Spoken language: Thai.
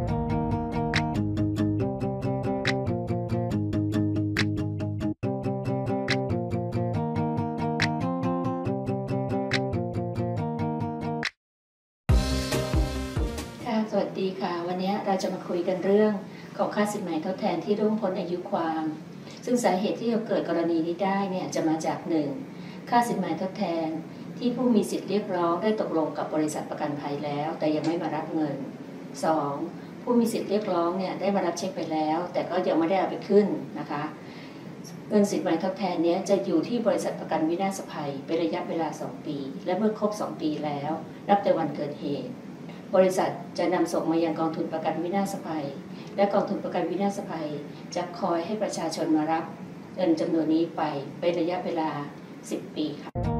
ค่ะสวัสดีค่ะ วันนี้เราจะมาคุยกันเรื่องของค่าสินไหมทดแทนที่ร่วงพ้นอายุความ ซึ่งสาเหตุที่จะเกิดกรณีนี้ได้เนี่ยจะมาจากหนึ่งค่าสินไหมทดแทนที่ผู้มีสิทธิ์เรียกร้องได้ตกลงกับบริษัทประกันภัยแล้ว แต่ยังไม่มารับเงิน 2. ผู้มีสิทธิ์เรียกร้องเนี่ยได้มารับเช็คไปแล้ว แต่ก็ยังไม่ได้เอาไปขึ้นนะคะเงินสินไหมทดแทนนี้จะอยู่ที่บริษัทประกันวินาศภัยเป็นระยะเวลา 2 ปี และเมื่อครบ 2 ปีแล้ว นับแต่วันเกิดเหตุ บริษัทจะนำส่งมายังกองทุนประกันวินาศภัย และกองทุนประกันวินาศภัย จะคอยให้ประชาชนมารับ เงินจำนวนนี้ไปเป็นระยะเวลา 10 ปีค่ะ